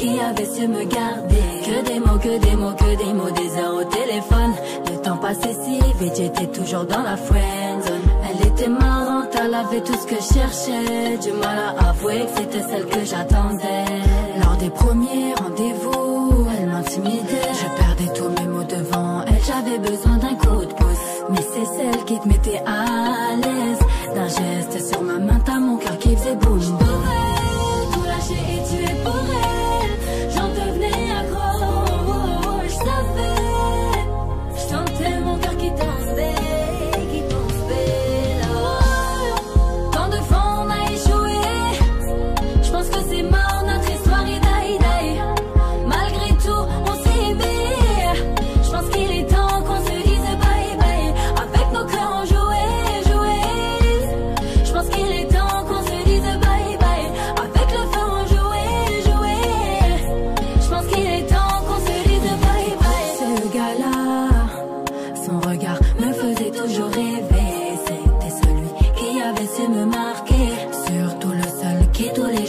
su me garder. Que des mots, que des mots, que des mots, des heures au téléphone. Le temps passait si vite, j'étais toujours dans la friend zone. Elle était marrante, elle avait tout ce que je cherchais. Du mal à avouer que c'était celle que j'attendais. Lors des premiers rendez-vous, elle m'intimidait. Je perdais tous mes mots devant elle, j'avais besoin d'un coup de pouce. Mais c'est celle qui te mettait à l'aise.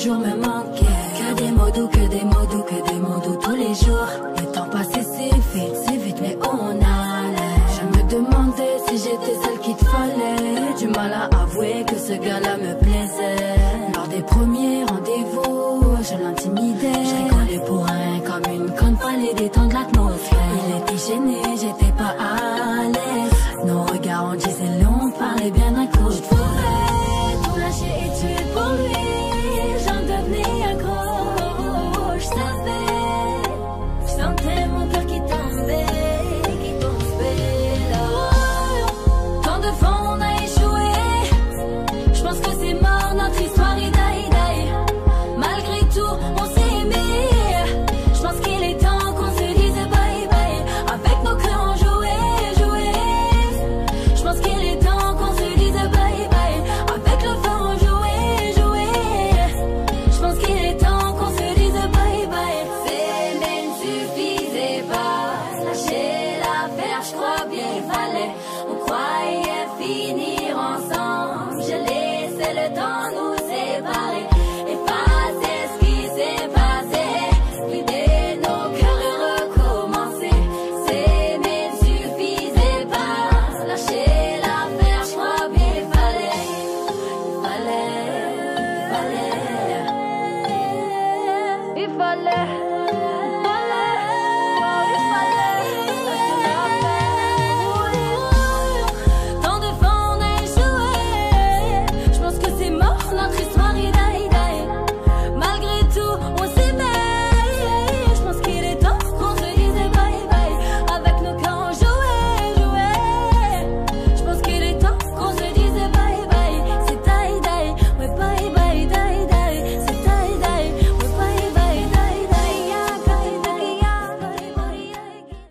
Que des mots doux, que des mots doux, que des mots doux tous les jours. Le temps passait si vite, si vite, mais on allait? Je me demandais si j'étais celle qu'il te fallait. Du mal à avouer que ce gars-là me plaisait. Lors des premiers rendez-vous, je l'intimidais.